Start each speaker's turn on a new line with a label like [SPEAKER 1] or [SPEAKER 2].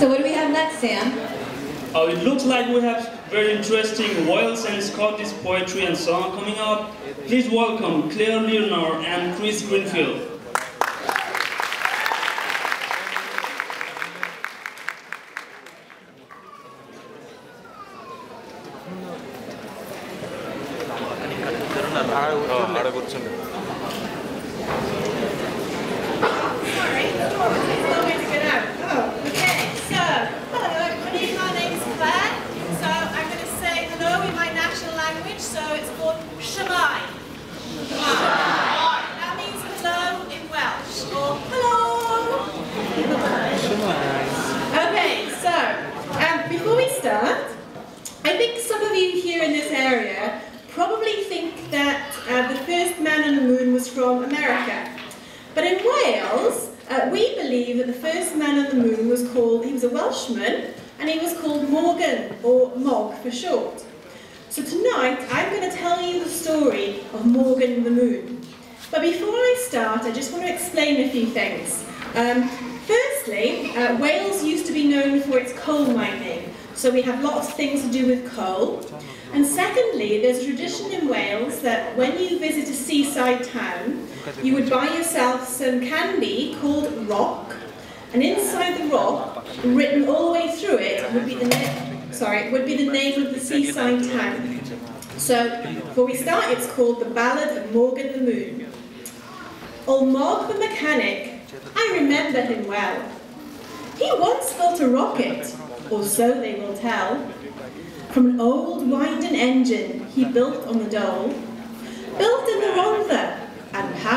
[SPEAKER 1] So what do we have next, Sam?
[SPEAKER 2] Uh, it looks like we have very interesting Wales and Scottish poetry and song coming up. Please welcome Claire Leonard and Chris Greenfield.
[SPEAKER 3] Think some of you here in this area probably think that uh, the first man on the moon was from America. But in Wales, uh, we believe that the first man on the moon was called, he was a Welshman, and he was called Morgan, or Mog for short. So tonight, I'm going to tell you the story of Morgan the Moon. But before I start, I just want to explain a few things. Um, firstly, uh, Wales used to be known for its coal mining, so we have lots of things to do with coal. And secondly, there's a tradition in Wales that when you visit a seaside town, you would buy yourself some candy called rock, and inside the rock, written all the way through it, would be the name. Sorry, would be the name of the seaside town. So, before we start, it's called The Ballad of Morgan the Moon. Old Mog the mechanic, I remember him well. He once built a rocket, or so they will tell. From an old winding engine he built on the dole, built in the Rhondda, and power.